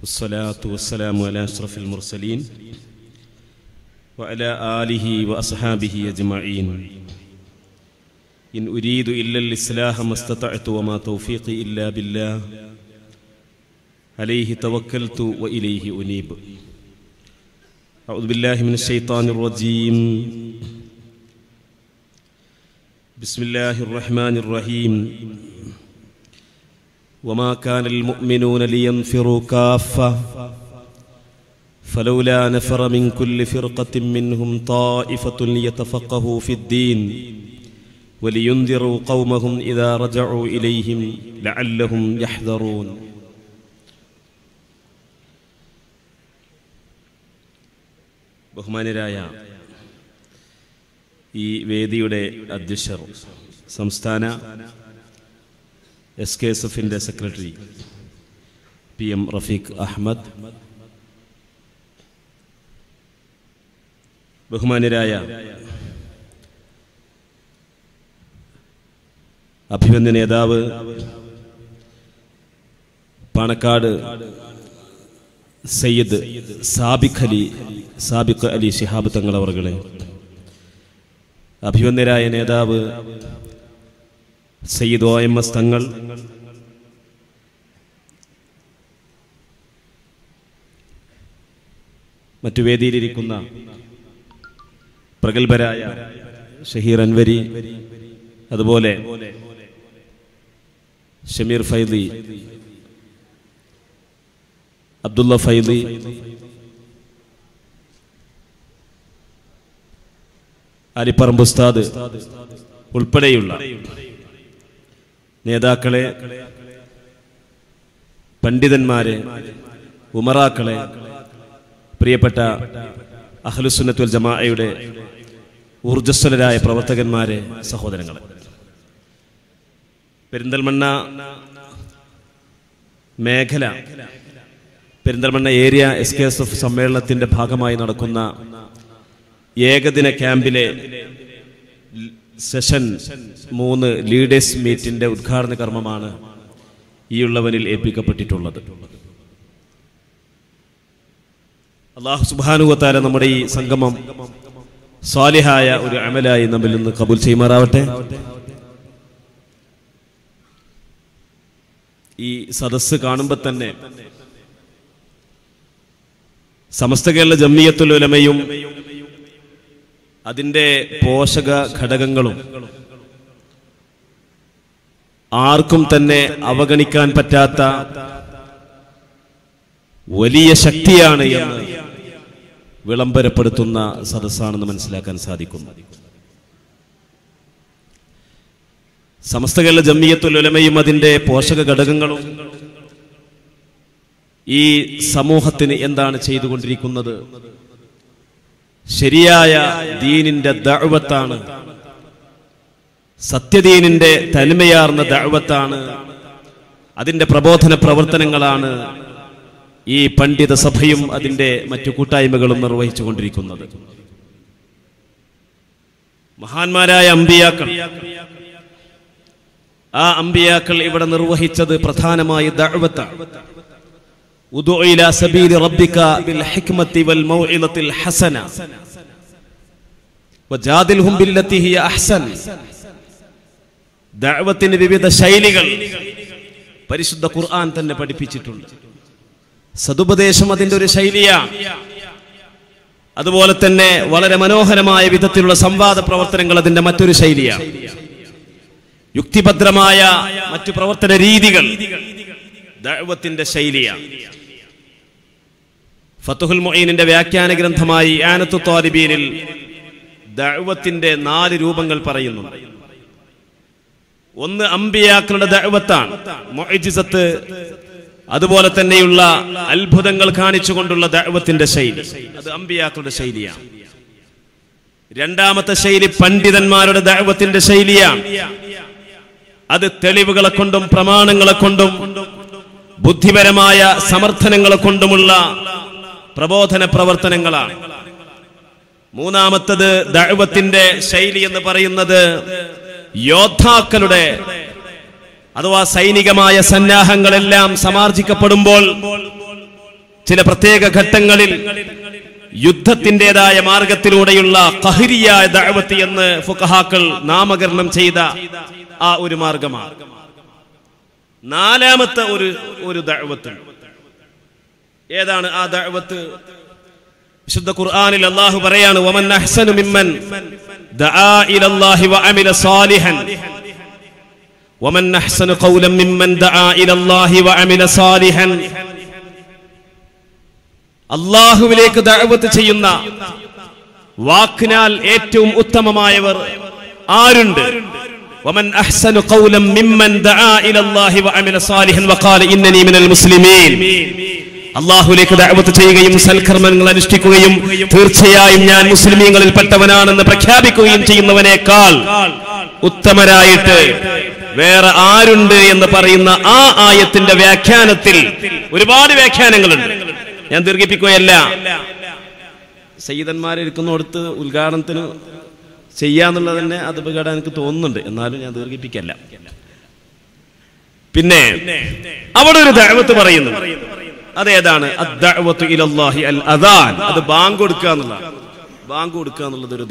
والصلاة والسلام على أشرف المرسلين وعلى آله وأصحابه أجمعين. إن أريد إلا الإصلاح ما استطعت وما توفيقي إلا بالله عليه توكلت وإليه أنيب. أعوذ بالله من الشيطان الرجيم. بسم الله الرحمن الرحيم. وما كان المؤمنون لينفروا كافة فلولا نفر من كل فرقة منهم طائفة ليتفقهوا في الدين ولينذروا قومهم إذا رجعوا إليهم لعلهم يحذرون ബഹുമാനരായ ഈ വേദിയുടെ അധ്യക്ഷർ സംസ്ഥാന എസ് കെ എസ് എഫിന്റെ secretary P M Rafeeq Ahmed ബഹുമാനരായ അഭിമന്യ നേതാവ് പാണക്കാട് സയ്യിദ് സാബിഖ് അലി സാബിഖ് അലി ഷിഹാബ് തങ്ങളവറുകളെ അഭിമന്യരായ നേതാവ് സയ്യിദ് എം എസ് തങ്ങൾ. മറ്റു വേദിയിലിരിക്കുന്ന പ്രഗത്ഭരായ ഷഹീർ അൻവരി അതുപോലെ ഷമീർ ഫൈദി അബ്ദുള്ള ഫൈദി അരിപ്പറമ്പ് ഉസ്താദ് ഉൾപ്പെടെയുള്ള നേതാക്കളെ പണ്ഡിതന്മാരെ ഉമറാക്കളെ പ്രിയപ്പെട്ട അഹ്ലുസുന്നത്തുൽ ജമാഅയുടെ ഊർജസ്വലരായ പ്രവർത്തകന്മാരെ സഹോദരങ്ങളെ. പെരിന്തൽമണ്ണ മേഖല Perinthalmanna area S K S F സമ്മേളനത്തിന്റെ ഭാഗമായി നടക്കുന്ന ഏകദിന ക്യാമ്പിലെ സെഷൻ മൂന്ന് ലീഡേഴ്സ് മീറ്റിന്റെ ഉദ്ഘാടന കർമ്മമാണ് ഈ ഉള്ളവനിൽ ഏൽപ്പിക്കപ്പെട്ടിട്ടുള്ളത്. അള്ളാഹു സുബാനുവത്താല നമ്മുടെ ഈ സംഗമം സ്വാലിഹായ ഒരു അമലായി നമ്മിൽ നിന്ന് കബൂൽ ചെയ്യുമാറാവട്ടെ. ഈ സദസ്സ് കാണുമ്പോൾ തന്നെ സമസ്ത കേരള ജമ്മിയത്തുൽ അതിന്റെ പോഷക ഘടകങ്ങളും ആർക്കും തന്നെ അവഗണിക്കാൻ പറ്റാത്ത വലിയ ശക്തിയാണ് എന്ന് വിളംബരപ്പെടുത്തുന്ന സദസ്സാണെന്ന് മനസ്സിലാക്കാൻ സാധിക്കും സമസ്ത കേരള ജമ്മിയത്തുലമയും അതിന്റെ പോഷക ഘടകങ്ങളും ഈ സമൂഹത്തിന് എന്താണ് ചെയ്തുകൊണ്ടിരിക്കുന്നത്? ശരിയായ ദീനിന്റെ ദഅവത്താണ്. സത്യദീനിന്റെ തനിമയാർന്ന ദഅവത്താണ്. അതിന്റെ പ്രബോധന പ്രവർത്തനങ്ങളാണ് ഈ പണ്ഡിത സഭയും അതിന്റെ മറ്റു കൂട്ടായ്മകളും നിർവഹിച്ചു കൊണ്ടിരിക്കുന്നത് മഹാന്മാരായ അമ്പിയാക്കൾ ആ അമ്പിയാക്കൾ ഇവിടെ നിർവഹിച്ചത് പ്രധാനമായി ദഅവത്താണ്. ദഅവത്തിന് വിവിധ ശൈലികൾ പരിശുദ്ധ ഖുർആൻ തന്നെ പഠിപ്പിച്ചിട്ടുണ്ട്. സതുപദേശം അതിന്റെ ഒരു ശൈലിയാണ് അതുപോലെ തന്നെ വളരെ മനോഹരമായ വിധത്തിലുള്ള സംവാദ പ്രവർത്തനങ്ങൾ അതിന്റെ മറ്റൊരു ശൈലിയാണ് യുക്തിഭദ്രമായ മറ്റു പ്രവർത്തന രീതികൾ ദൈവത്തിന്റെ ശൈലിയാണ് ഫത്തുഹുൽ മൊയ്നിന്റെ വ്യാഖ്യാന ഗ്രന്ഥമായി ആനത്തു താലിബീനിൽ ദഅവത്തിന്റെ നാല് രൂപങ്ങൾ പറയുന്നുണ്ട്. ഒന്ന് അമ്പിയാക്കളുടെ ദഅവത്താണ് മൊയ്ജിസത്ത് അതുപോലെ തന്നെയുള്ള അത്ഭുതങ്ങൾ കാണിച്ചുകൊണ്ടുള്ള ദഅവത്തിന്റെ ശൈലി. അത് അമ്പിയാക്കളുടെ ശൈലിയാണ്. രണ്ടാമത്തെ ശൈലി പണ്ഡിതന്മാരുടെ ദഅവത്തിന്റെ ശൈലിയാണ്. അത് തെളിവുകളെ കൊണ്ടും പ്രമാണങ്ങളെ കൊണ്ടും ബുദ്ധിപരമായ സമർത്ഥനങ്ങളെ കൊണ്ടുമുള്ള പ്രബോധന പ്രവർത്തനങ്ങളാണ്. മൂന്നാമത്തത് ദൈവത്തിന്റെ ശൈലി എന്ന് പറയുന്നത് യോദ്ധാക്കളുടെ അഥവാ സൈനികമായ സന്നാഹങ്ങളെല്ലാം സമാർജിക്കപ്പെടുമ്പോൾ ചില പ്രത്യേക ഘട്ടങ്ങളിൽ യുദ്ധത്തിന്റെതായ മാർഗത്തിലൂടെയുള്ള കഹരിയായ ദഴവത്തി എന്ന് ഫുഖഹാക്കൾ നാമകരണം ചെയ്ത ആ ഒരു മാർഗമാണ്. നാലാമത്തെ ഒരു ഒരു ദഅവത്ത് ഏതാണ് ആ ദഅവത്ത്? വിശുദ്ധ ഖുർആനിൽ അല്ലാഹു പറയാണ് വമൻ അഹ്സനു മിമ്മൻ ദആ ഇലല്ലാഹി വഅമില സാലിഹൻ. വമൻ അഹ്സനു ഖൗലൻ മിമ്മൻ ദആ ഇലല്ലാഹി വഅമില സാലിഹൻ. അള്ളാഹുവിലേക്ക് ദഅവത്ത് ചെയ്യുന്ന വാക്കിനാൽ ഏറ്റവും ഉത്തമമായവർ ആരുണ്ട്? വമൻ അഹ്സനു ഖൗലൻ മിമ്മൻ ദആ ഇലല്ലാഹി വഅമില സാലിഹൻ വഖാല ഇന്നനി മിനൽ മുസ്ലിമീൻ. അള്ളാഹുലേക്ക് ദഅവത്ത് ചെയ്യുകയും സൽക്കർമ്മങ്ങൾ അനുഷ്ഠിക്കുകയും തീർച്ചയായും ഞാൻ മുസ്ലിമീങ്ങളിൽ പെട്ടവനാണെന്ന് പ്രഖ്യാപിക്കുകയും ചെയ്യുന്നവനേക്കാൾ ഉത്തമരായിട്ട് വേറെ ആരുണ്ട് എന്ന് പറയുന്ന ആ ആയത്തിന്റെ വ്യാഖ്യാനത്തിൽ ഒരുപാട് വ്യാഖ്യാനങ്ങളുണ്ട്. ഞാൻ ദീർഘിപ്പിക്കുകയല്ല. സയ്യിദന്മാരിരിക്കുന്നിടത്ത് ഉദ്ഘാടനത്തിന് ചെയ്യാന്നുള്ളത് തന്നെ അത് അപകടം എനിക്ക് തോന്നുന്നുണ്ട്. എന്നാലും ഞാൻ ദീർഘിപ്പിക്കല്ല. പിന്നെ അവിടെ ഒരു ദഅവത്ത് പറയുന്നു. അതേതാണ്? അത് ബാങ്ക് കൊടുക്കുക ബാങ്ക് കൊടുക്കുക എന്നുള്ളത് ഒരു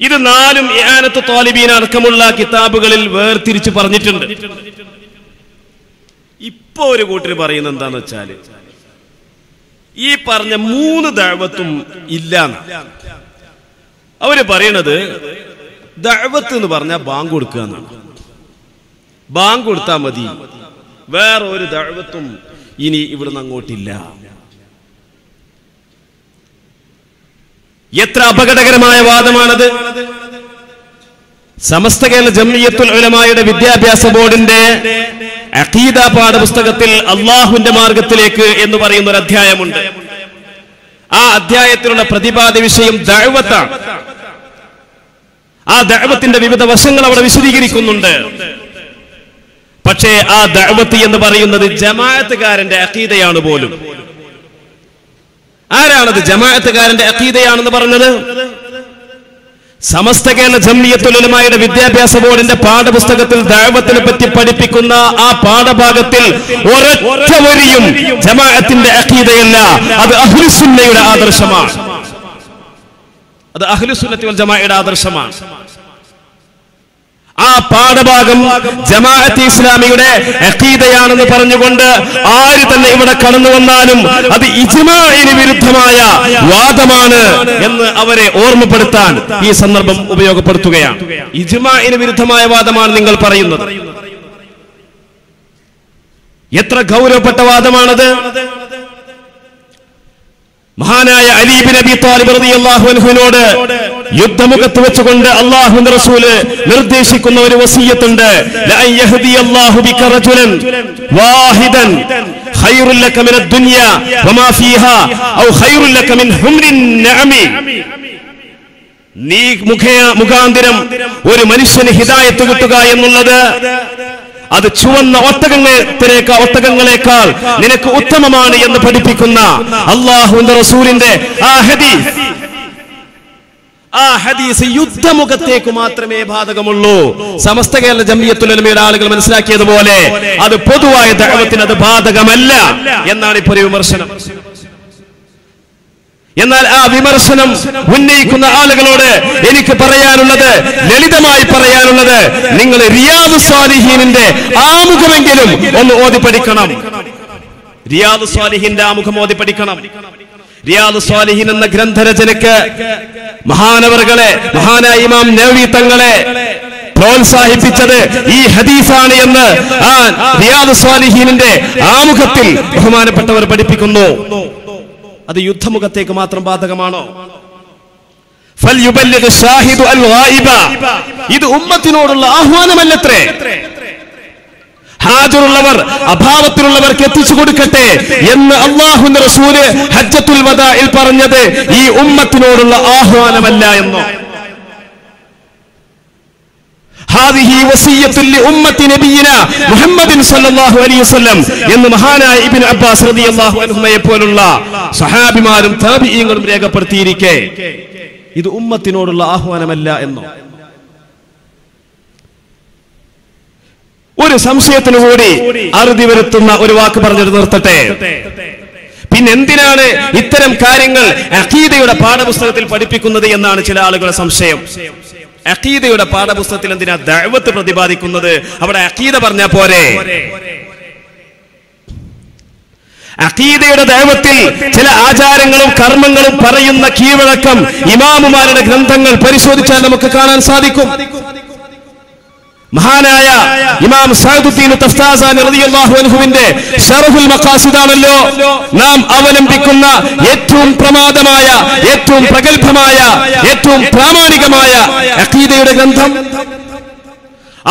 ഇത് നാലും ഇആനത്ത് താലിബീൻ അടക്കമുള്ള കിതാബുകളിൽ വേർതിരിച്ച് പറഞ്ഞിട്ടുണ്ട്. ഇപ്പോ ഒരു കൂട്ടർ പറയുന്നത് എന്താന്ന് വെച്ചാൽ ഈ പറഞ്ഞ മൂന്ന് ദഴവത്തും ഇല്ലാന്ന്. അവർ പറയണത് ദഴവത്ത് എന്ന് പറഞ്ഞാൽ ബാങ്ക് കൊടുക്കുക എന്നാണ്. ബാങ്ക് കൊടുത്താൽ മതി. വേറെ ഒരു ദഅവത്തും ഇനി ഇവിടുന്ന് അങ്ങോട്ടില്ല. എത്ര അപകടകരമായ വാദമാണത്. സമസ്ത കേരള ജമ്മിയത്തുലമായുടെ വിദ്യാഭ്യാസ ബോർഡിന്റെ അഖീദ പാഠപുസ്തകത്തിൽ അള്ളാഹുവിന്റെ മാർഗത്തിലേക്ക് എന്ന് പറയുന്ന ഒരു അധ്യായമുണ്ട്. ആ അധ്യായത്തിലുള്ള പ്രതിപാദ വിഷയം ദഴവത്താണ്. ആ ദഅവത്തിന്റെ വിവിധ വശങ്ങൾ അവിടെ വിശദീകരിക്കുന്നുണ്ട്. പക്ഷേ ആ ദഅവത്ത് എന്ന് പറയുന്നത് ജമാഅത്തുകാരന്റെ അഖീദയാണ് പോലും. ആരാണത് ജമാഅത്തുകാരന്റെ അഖീദയാണെന്ന് പറഞ്ഞത്? സമസ്ത കേരള ജമ്മിയത്തുലമായുടെ വിദ്യാഭ്യാസ ബോർഡിന്റെ പാഠപുസ്തകത്തിൽ ദൈവത്തിനെ പറ്റി പഠിപ്പിക്കുന്ന ആ പാഠഭാഗത്തിൽ ഒരൊറ്റ വരിയും ജമാഅത്തിന്റെ അഖീദയല്ല. അത് അഹ്ലുസുന്നയുടെ ആദർശമാണ്. അത് അഹ്ലുസുന്നത്തി വൽ ജമാഅയുടെ ആദർശമാണ്. ആ പാഠഭാഗം ജമാഅത്ത് ഇസ്ലാമിയുടെ അഖീദയാണെന്ന് പറഞ്ഞുകൊണ്ട് ആര് തന്നെ ഇവിടെ കടന്നു വന്നാലും അത് ഇജ്മാഇന് വിരുദ്ധമായ വാദമാണ് എന്ന് അവരെ ഓർമ്മപ്പെടുത്താൻ ഈ സന്ദർഭം ഉപയോഗപ്പെടുത്തുകയാണ്. ഇജ്മാഇന് വിരുദ്ധമായ വാദമാണ് നിങ്ങൾ പറയുന്നത്. എത്ര ഗൗരവപ്പെട്ട വാദമാണത്. മഹാനായ അലീബിൻ അബി താലിബ് റളിയല്ലാഹു അൻഹുവിനോട് യുദ്ധമുഖത്ത് വെച്ചുകൊണ്ട് അള്ളാഹു റസൂൽ നിർദ്ദേശിക്കുന്ന ഒരു വസീയത്തുണ്ട്. വാഹിദൻ خير ലക മിന الدنيا വമാ ഫീഹാ ഔ خير ലക മിൻ حمر النعم നീ മുഖേ മുഖാന്തരം ഒരു മനുഷ്യന് ഹിദായത്ത് കിട്ടുക എന്നുള്ളത് അത് ചുവന്ന ഒട്ടകങ്ങളേക്കാൾ ഒട്ടകങ്ങളെക്കാൾ നിനക്ക് ഉത്തമമാണ് എന്ന് പഠിപ്പിക്കുന്ന അള്ളാഹുന്റെ റസൂലിന്റെ ആ ഹദീസ്. ആ ഹദീസ് യുദ്ധമുഖത്തേക്ക് മാത്രമേ ബാധകമുള്ളൂ. സമസ്ത കേരള ജമ്മിയത്തുലമയുടെ ആളുകൾ മനസ്സിലാക്കിയതുപോലെ അത് പൊതുവായ ധർമ്മത്തിന് അത് ബാധകമല്ല എന്നാണ് ഇപ്പോൾ വിമർശനം. എന്നാൽ ആ വിമർശനം ഉന്നയിക്കുന്ന ആളുകളോട് എനിക്ക് പറയാനുള്ളത് ലളിതമായി പറയാനുള്ളത് നിങ്ങൾ റിയാദ് സ്വാലിഹീനിന്റെ ആമുഖമെങ്കിലും ഒന്ന് ഓതി പഠിക്കണം റിയാദ് സ്വാലിഹിന്റെ ആമുഖം ഓതി പഠിക്കണം റിയാദ് സ്വാലിഹിൻ എന്ന ഗ്രന്ഥരചനയ്ക്ക് മഹാനവറുകളെ മഹാനായ ഇമാം നവി തങ്ങളെ പ്രോത്സാഹിപ്പിച്ചത് ഈ ഹദീസാണ് എന്ന് ആ റിയാദ് സ്വാലിഹീനിന്റെ ആമുഖത്തിൽ ബഹുമാനപ്പെട്ടവർ പഠിപ്പിക്കുന്നു. അത് യുദ്ധമുഖത്തേക്ക് മാത്രം ബാധകമാണോ. ഇത് ഉമ്മത്തിനോടുള്ള ആഹ്വാനമല്ലത്രേ? ഹാജറുള്ളവർ അഭാവത്തിലുള്ളവർക്ക് എത്തിച്ചു കൊടുക്കട്ടെ എന്ന് അള്ളാഹു റസൂൽ ഹജ്ജത്തുൽ വദായിൽ പറഞ്ഞത്. ഈ ഉമ്മത്തിനോടുള്ള ആഹ്വാനമല്ല എന്നോ. എന്ന് മഹാനായ ഇബിൻ അബ്ബാസ് പോലുള്ള സഹാബിമാരും രേഖപ്പെടുത്തിയിരിക്കെ. ഇത് ഉമ്മത്തിനോടുള്ള ആഹ്വാനമല്ല എന്നോ. ഒരു സംശയത്തിനു കൂടി അറുതി വരുത്തുന്ന ഒരു വാക്ക് പറഞ്ഞിട്ട് നിർത്തട്ടെ. പിന്നെ എന്തിനാണ് ഇത്തരം കാര്യങ്ങൾ അഖീദയുടെ പാഠപുസ്തകത്തിൽ പഠിപ്പിക്കുന്നത് എന്നാണ് ചില ആളുകളുടെ സംശയം. അഖീദയുടെ പാഠപുസ്തകത്തിൽ എന്തിനാ ദൈവത്ത് പ്രതിപാദിക്കുന്നത്? അവിടെ അഖീദ പറഞ്ഞ പോരെ. അഖീദയുടെ ദൈവത്തിൽ ചില ആചാരങ്ങളും കർമ്മങ്ങളും പറയുന്ന കീഴ്വഴക്കം ഇമാമുമാരുടെ ഗ്രന്ഥങ്ങൾ പരിശോധിച്ചാൽ നമുക്ക് കാണാൻ സാധിക്കും. മഹാനായ ഇമാം സഹദുദ്ദീൻ അൻഹുവിന്റെ ശറഫുൽ മഖാസിദാണല്ലോ. നാം അവലംബിക്കുന്ന ഏറ്റവും പ്രമാദമായ ഏറ്റവും പ്രഗത്ഭമായ ഏറ്റവും പ്രാമാണികമായ അഖീദയുടെ ഗ്രന്ഥം.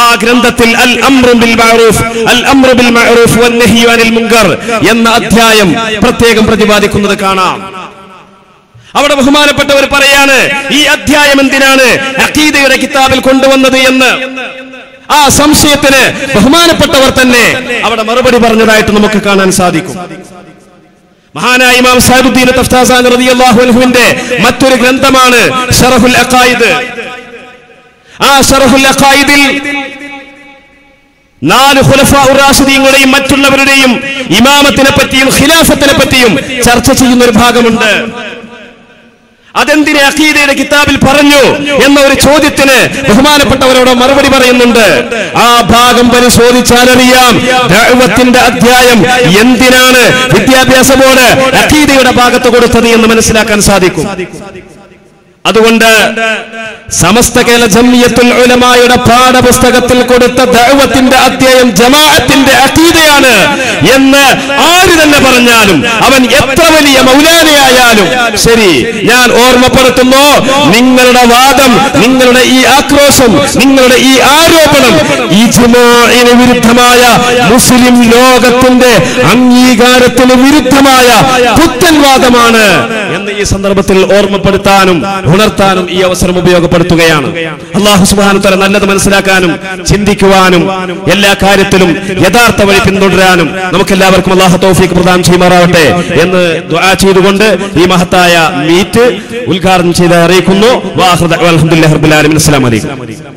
ആ ഗ്രന്ഥത്തിൽ അൽ അംറു ബിൽ മഅറൂഫ് അൽ അംറു ബിൽ മഅറൂഫ് വൻ നഹ്യു അനിൽ മുൻകർ എന്ന അധ്യായം പ്രത്യേകം പ്രതിപാദിക്കുന്നത് കാണാം. അവിടെ ബഹുമാനപ്പെട്ടവർ പറയാണ് ഈ അധ്യായം എന്തിനാണ് അഖീദയുടെ കിതാബിൽ കൊണ്ടുവന്നത് എന്ന്? ആ സംശയത്തിന് ബഹുമാനപ്പെട്ടവർ തന്നെ അവിടെ മറുപടി പറഞ്ഞതായിട്ട് നമുക്ക് കാണാൻ സാധിക്കും. മഹാനായ ഇമാം സാഹിബുദ്ദീൻ തഫ്താസാൻ റളിയല്ലാഹു അൻഹുവിന്റെ മറ്റൊരു ഗ്രന്ഥമാണ് ഷറഫുൽ അഖായിദ്. ആ ഷറഫുൽ അഖായിദിൽ നാല് റാഷിദീങ്ങളുടെയും മറ്റുള്ളവരുടെയും ഇമാമത്തിനെ പറ്റിയും ഖിലാഫത്തിനെ പറ്റിയും ചർച്ച ചെയ്യുന്ന ഒരു ഭാഗമുണ്ട്. അതെന്തിനെ അഖീദയുടെ കിതാബിൽ പറഞ്ഞു എന്ന ഒരു ചോദ്യത്തിന് ബഹുമാനപ്പെട്ടവരോട് മറുപടി പറയുന്നുണ്ട്. ആ ഭാഗം പരിശോധിച്ചാലറിയാം. അധ്യായം എന്തിനാണ് വിദ്യാഭ്യാസ ബോർഡ് അഖീദയുടെ ഭാഗത്ത് കൊടുത്തത് എന്ന് മനസ്സിലാക്കാൻ സാധിക്കും. അതുകൊണ്ട് സമസ്ത കേരള ജമിയത്തുൽ ഉലമായുടെ പാഠപുസ്തകത്തിൽ കൊടുത്ത ദൈവത്തിന്റെ അധ്യായം ജമാഅത്തിന്റെ അതീതയാണ് എന്ന് ആര് തന്നെ പറഞ്ഞാലും അവൻ എത്ര വലിയ മൗലാനയായാലും ശരി ഞാൻ ഓർമ്മപ്പെടുത്തുന്നു നിങ്ങളുടെ വാദം നിങ്ങളുടെ ഈ ആക്രോശം നിങ്ങളുടെ ഈ ആരോപണം ഈ ജുമാഇന് വിരുദ്ധമായ മുസ്ലിം ലോകത്തിന്റെ അംഗീകാരത്തിന് വിരുദ്ധമായ പുത്തൻവാദമാണ് എന്ന് ഈ സന്ദർഭത്തിൽ ഓർമ്മപ്പെടുത്താനും ഉണർത്താനും ഈ അവസരം ഉപയോഗപ്പെടുത്തുകയാണ്. അള്ളാഹു സുബാനുത്തല നല്ലത് മനസ്സിലാക്കാനും ചിന്തിക്കുവാനും എല്ലാ കാര്യത്തിലും യഥാർത്ഥ വഴി പിന്തുടരാനും നമുക്ക് എല്ലാവർക്കും അള്ളാഹു തൗഫീഖ് പ്രദാനം ചെയ്യുമാറാവട്ടെ എന്ന് ചെയ്തുകൊണ്ട് ഈ മഹത്തായ മീറ്റ് ഉദ്ഘാടനം ചെയ്ത് അറിയിക്കുന്നു അലഹമുല്ലാ